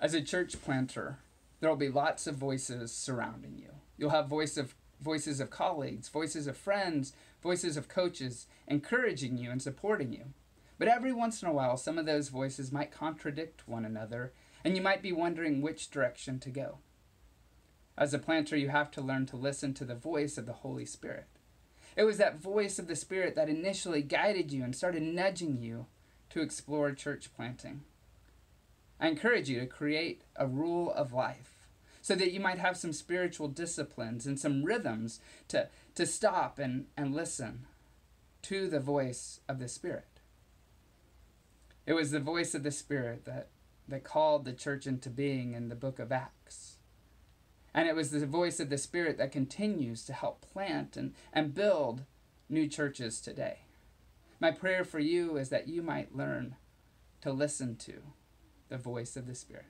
As a church planter, there will be lots of voices surrounding you. You'll have voice of voices of colleagues, voices of friends, voices of coaches encouraging you and supporting you. But every once in a while, some of those voices might contradict one another, and you might be wondering which direction to go. As a planter, you have to learn to listen to the voice of the Holy Spirit. It was that voice of the Spirit that initially guided you and started nudging you to explore church planting. I encourage you to create a rule of life so that you might have some spiritual disciplines and some rhythms to, to stop and, and listen to the voice of the Spirit. It was the voice of the Spirit that, that called the church into being in the book of Acts. And it was the voice of the Spirit that continues to help plant and, and build new churches today. My prayer for you is that you might learn to listen to the voice of the Spirit.